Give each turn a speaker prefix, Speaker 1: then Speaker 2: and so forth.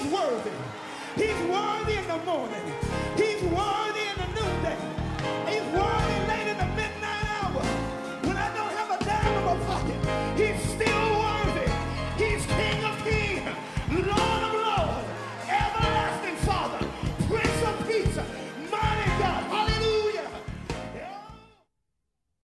Speaker 1: is he's worthy? He's worthy in the morning. He's worthy in the noonday. He's worthy